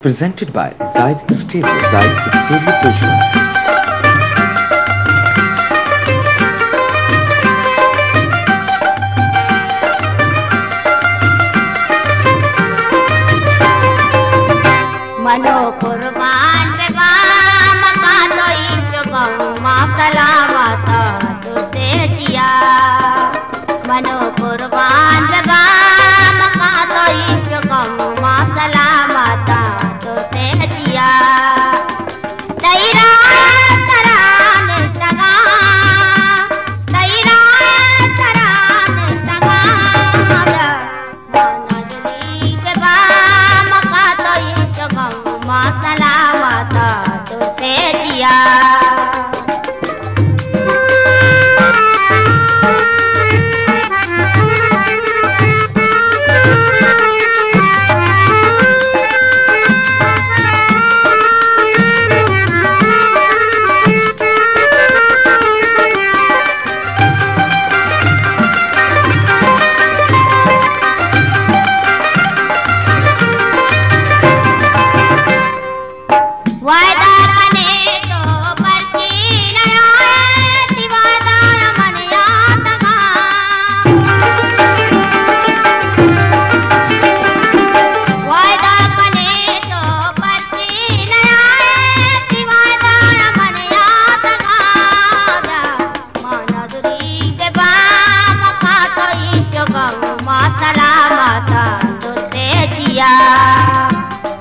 Presented by Zaid Stereo, Zaid Stereo Vision.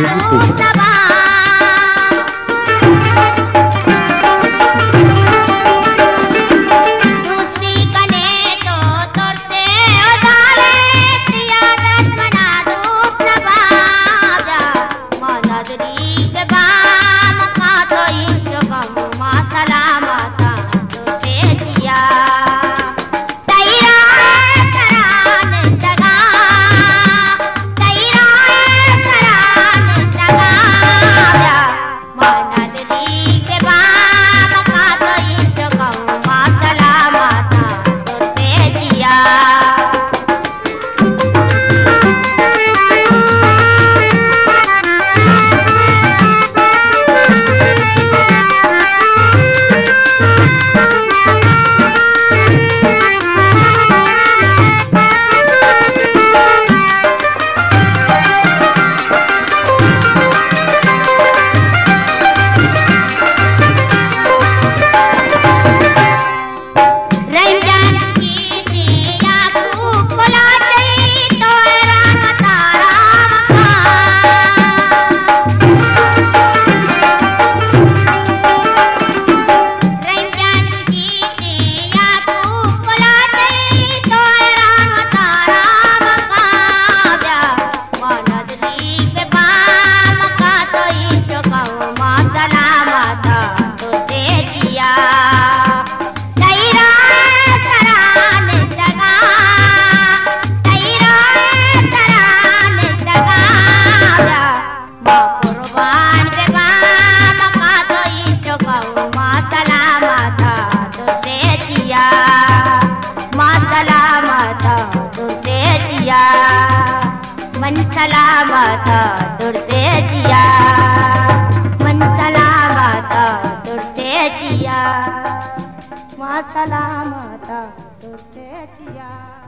不行 सलामत दुर्दे जिया। मन सलामत दुर्दे जिया। मन सलामत तुरते जिया। माँ सलामत तुरते जिया।